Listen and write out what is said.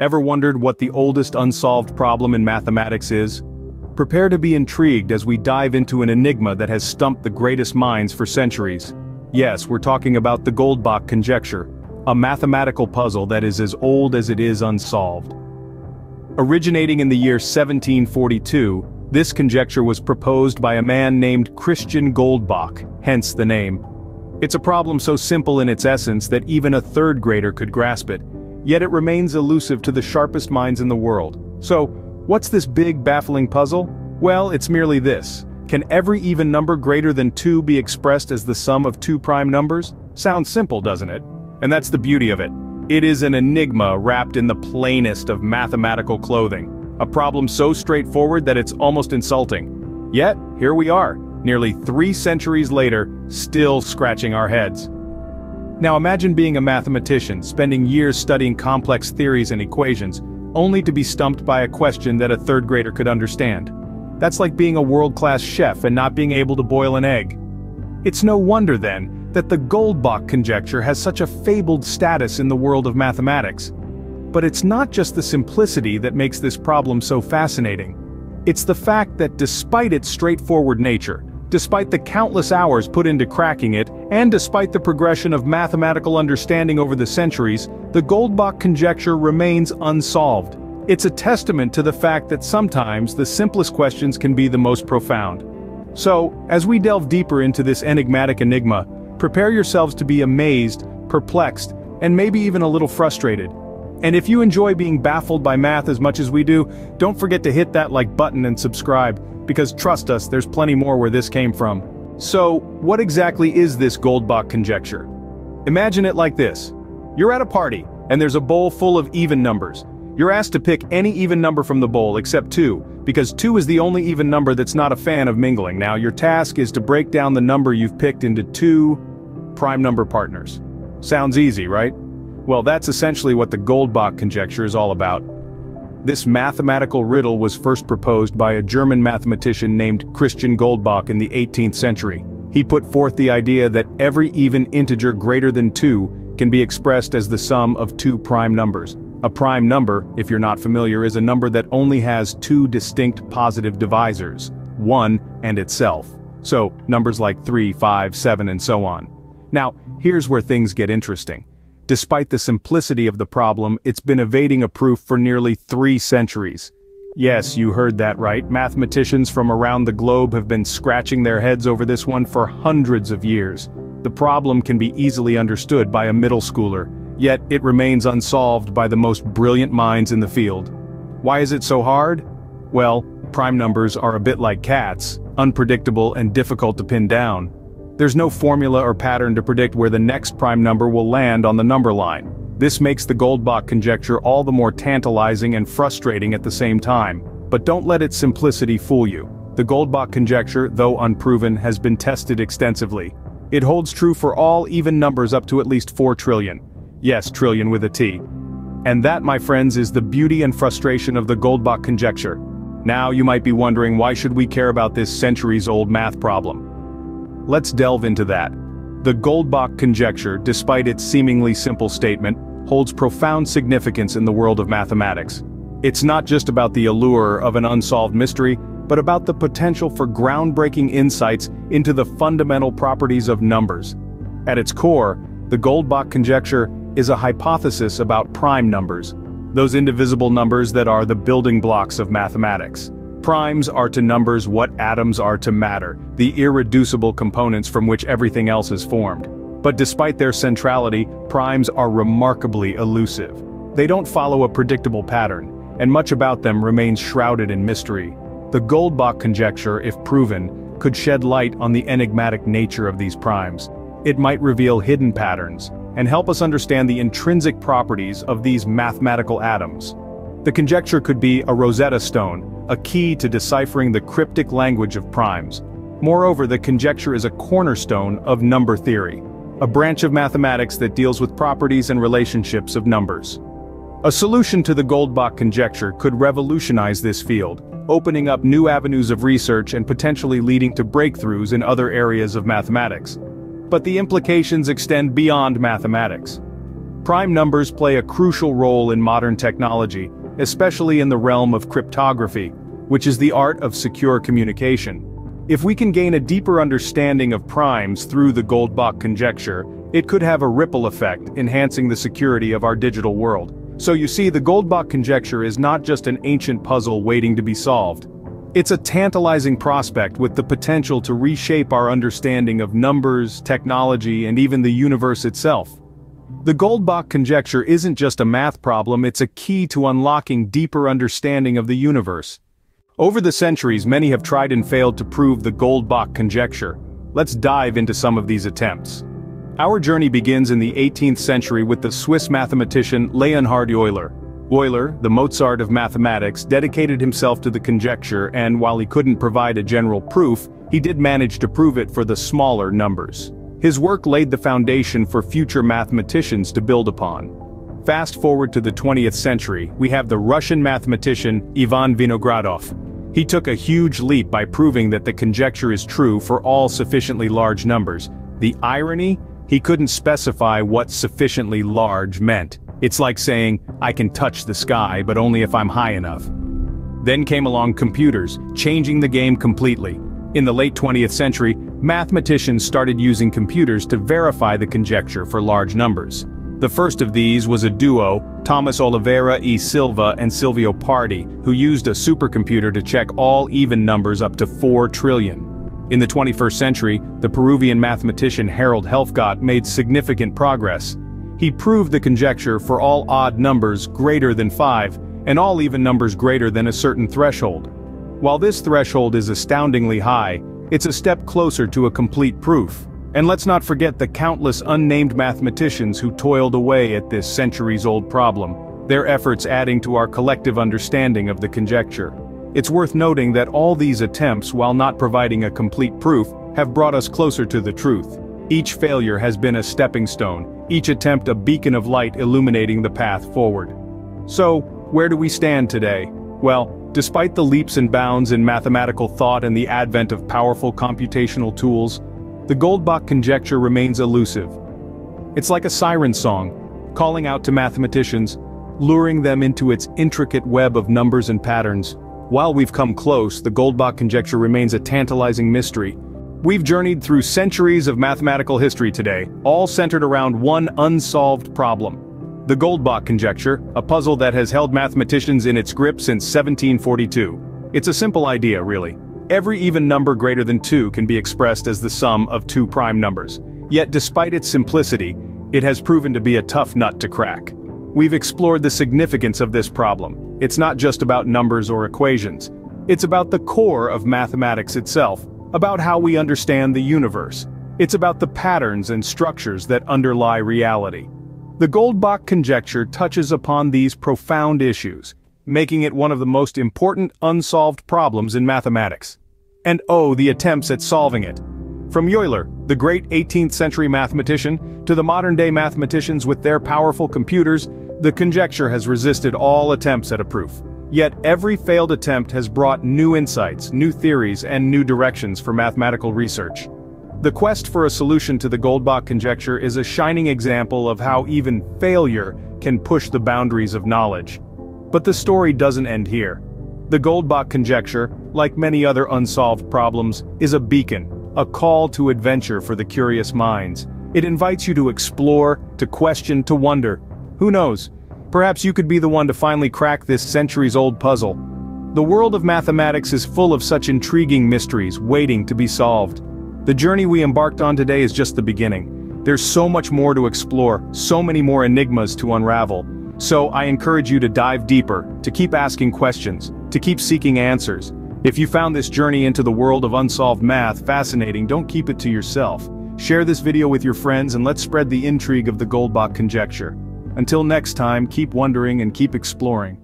Ever wondered what the oldest unsolved problem in mathematics is? Prepare to be intrigued as we dive into an enigma that has stumped the greatest minds for centuries. Yes, we're talking about the Goldbach conjecture, a mathematical puzzle that is as old as it is unsolved. Originating in the year 1742, this conjecture was proposed by a man named Christian Goldbach, hence the name. It's a problem so simple in its essence that even a third grader could grasp it, yet it remains elusive to the sharpest minds in the world. So, what's this big baffling puzzle? Well, it's merely this. Can every even number greater than 2 be expressed as the sum of two prime numbers? Sounds simple, doesn't it? And that's the beauty of it. It is an enigma wrapped in the plainest of mathematical clothing. A problem so straightforward that it's almost insulting. Yet, here we are, nearly three centuries later, still scratching our heads. Now imagine being a mathematician, spending years studying complex theories and equations, only to be stumped by a question that a third grader could understand. That's like being a world-class chef and not being able to boil an egg. It's no wonder then, that the Goldbach conjecture has such a fabled status in the world of mathematics. But it's not just the simplicity that makes this problem so fascinating. It's the fact that despite its straightforward nature, Despite the countless hours put into cracking it, and despite the progression of mathematical understanding over the centuries, the Goldbach conjecture remains unsolved. It's a testament to the fact that sometimes the simplest questions can be the most profound. So, as we delve deeper into this enigmatic enigma, prepare yourselves to be amazed, perplexed, and maybe even a little frustrated. And if you enjoy being baffled by math as much as we do, don't forget to hit that like button and subscribe because trust us, there's plenty more where this came from. So, what exactly is this Goldbach conjecture? Imagine it like this. You're at a party, and there's a bowl full of even numbers. You're asked to pick any even number from the bowl except 2, because 2 is the only even number that's not a fan of mingling. Now your task is to break down the number you've picked into two prime number partners. Sounds easy, right? Well that's essentially what the Goldbach conjecture is all about. This mathematical riddle was first proposed by a German mathematician named Christian Goldbach in the 18th century. He put forth the idea that every even integer greater than 2 can be expressed as the sum of two prime numbers. A prime number, if you're not familiar, is a number that only has two distinct positive divisors, 1 and itself. So, numbers like 3, 5, 7 and so on. Now, here's where things get interesting. Despite the simplicity of the problem, it's been evading a proof for nearly three centuries. Yes, you heard that right, mathematicians from around the globe have been scratching their heads over this one for hundreds of years. The problem can be easily understood by a middle schooler, yet it remains unsolved by the most brilliant minds in the field. Why is it so hard? Well, prime numbers are a bit like cats, unpredictable and difficult to pin down. There's no formula or pattern to predict where the next prime number will land on the number line. This makes the Goldbach conjecture all the more tantalizing and frustrating at the same time. But don't let its simplicity fool you. The Goldbach conjecture, though unproven, has been tested extensively. It holds true for all even numbers up to at least 4 trillion. Yes, trillion with a T. And that, my friends, is the beauty and frustration of the Goldbach conjecture. Now you might be wondering why should we care about this centuries-old math problem? Let's delve into that. The Goldbach conjecture, despite its seemingly simple statement, holds profound significance in the world of mathematics. It's not just about the allure of an unsolved mystery, but about the potential for groundbreaking insights into the fundamental properties of numbers. At its core, the Goldbach conjecture is a hypothesis about prime numbers, those indivisible numbers that are the building blocks of mathematics. Primes are to numbers what atoms are to matter, the irreducible components from which everything else is formed. But despite their centrality, primes are remarkably elusive. They don't follow a predictable pattern, and much about them remains shrouded in mystery. The Goldbach conjecture, if proven, could shed light on the enigmatic nature of these primes. It might reveal hidden patterns, and help us understand the intrinsic properties of these mathematical atoms. The conjecture could be a Rosetta Stone, a key to deciphering the cryptic language of primes. Moreover the conjecture is a cornerstone of number theory, a branch of mathematics that deals with properties and relationships of numbers. A solution to the Goldbach conjecture could revolutionize this field, opening up new avenues of research and potentially leading to breakthroughs in other areas of mathematics. But the implications extend beyond mathematics. Prime numbers play a crucial role in modern technology, especially in the realm of cryptography, which is the art of secure communication. If we can gain a deeper understanding of primes through the Goldbach conjecture, it could have a ripple effect, enhancing the security of our digital world. So you see the Goldbach conjecture is not just an ancient puzzle waiting to be solved. It's a tantalizing prospect with the potential to reshape our understanding of numbers, technology, and even the universe itself. The Goldbach conjecture isn't just a math problem it's a key to unlocking deeper understanding of the universe. Over the centuries many have tried and failed to prove the Goldbach conjecture. Let's dive into some of these attempts. Our journey begins in the 18th century with the Swiss mathematician Leonhard Euler. Euler, the Mozart of mathematics, dedicated himself to the conjecture and while he couldn't provide a general proof, he did manage to prove it for the smaller numbers. His work laid the foundation for future mathematicians to build upon. Fast forward to the 20th century, we have the Russian mathematician Ivan Vinogradov. He took a huge leap by proving that the conjecture is true for all sufficiently large numbers. The irony? He couldn't specify what sufficiently large meant. It's like saying, I can touch the sky but only if I'm high enough. Then came along computers, changing the game completely. In the late 20th century, mathematicians started using computers to verify the conjecture for large numbers. The first of these was a duo, Thomas Oliveira e Silva and Silvio Pardi, who used a supercomputer to check all even numbers up to 4 trillion. In the 21st century, the Peruvian mathematician Harold Helfgott made significant progress. He proved the conjecture for all odd numbers greater than 5, and all even numbers greater than a certain threshold. While this threshold is astoundingly high, it's a step closer to a complete proof. And let's not forget the countless unnamed mathematicians who toiled away at this centuries-old problem, their efforts adding to our collective understanding of the conjecture. It's worth noting that all these attempts while not providing a complete proof, have brought us closer to the truth. Each failure has been a stepping stone, each attempt a beacon of light illuminating the path forward. So, where do we stand today? Well, despite the leaps and bounds in mathematical thought and the advent of powerful computational tools, the Goldbach conjecture remains elusive. It's like a siren song, calling out to mathematicians, luring them into its intricate web of numbers and patterns, while we've come close, the Goldbach conjecture remains a tantalizing mystery. We've journeyed through centuries of mathematical history today, all centered around one unsolved problem. The Goldbach conjecture, a puzzle that has held mathematicians in its grip since 1742. It's a simple idea, really. Every even number greater than 2 can be expressed as the sum of two prime numbers. Yet despite its simplicity, it has proven to be a tough nut to crack. We've explored the significance of this problem. It's not just about numbers or equations. It's about the core of mathematics itself, about how we understand the universe. It's about the patterns and structures that underlie reality. The Goldbach conjecture touches upon these profound issues, making it one of the most important unsolved problems in mathematics. And oh, the attempts at solving it. From Euler, the great 18th century mathematician, to the modern-day mathematicians with their powerful computers, the conjecture has resisted all attempts at a proof. Yet every failed attempt has brought new insights, new theories, and new directions for mathematical research. The quest for a solution to the Goldbach conjecture is a shining example of how even failure can push the boundaries of knowledge. But the story doesn't end here. The Goldbach conjecture, like many other unsolved problems, is a beacon, a call to adventure for the curious minds. It invites you to explore, to question, to wonder. Who knows? Perhaps you could be the one to finally crack this centuries-old puzzle. The world of mathematics is full of such intriguing mysteries waiting to be solved. The journey we embarked on today is just the beginning. There's so much more to explore, so many more enigmas to unravel. So I encourage you to dive deeper, to keep asking questions, to keep seeking answers, if you found this journey into the world of unsolved math fascinating don't keep it to yourself. Share this video with your friends and let's spread the intrigue of the Goldbach conjecture. Until next time keep wondering and keep exploring.